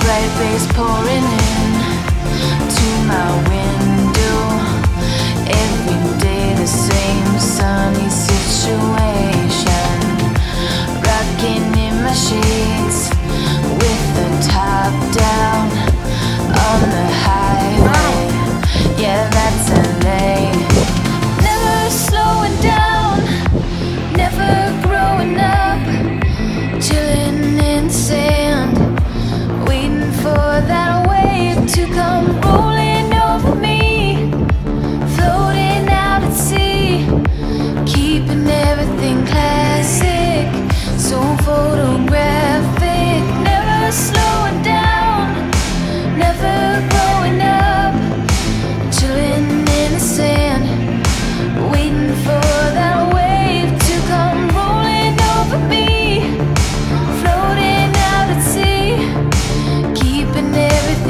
bright rays pouring in to my window. Every day the same sunny situation. Rocking in my sheets with the top down on the highway. That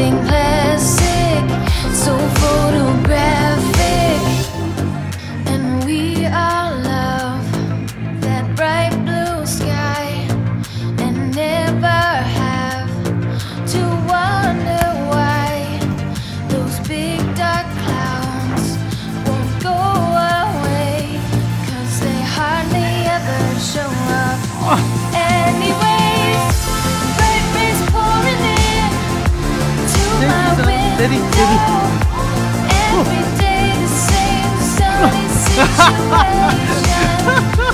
everything classic, so photographic. And we all love that bright blue sky and never have to wonder why those big dark clouds won't go away, 'cause they hardly ever show up. Ah. Anyways, Window. steady. Every day the same sunny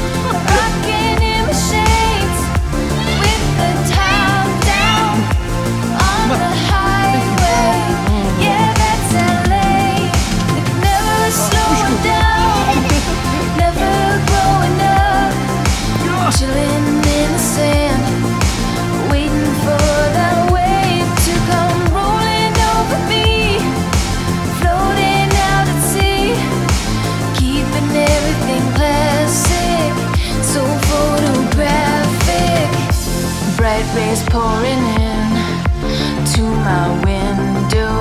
Bright rays pouring in to my window.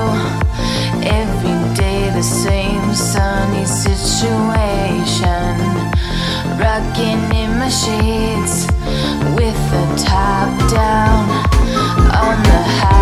Every day the same sunny situation. Rocking in my sheets with the top down on the high.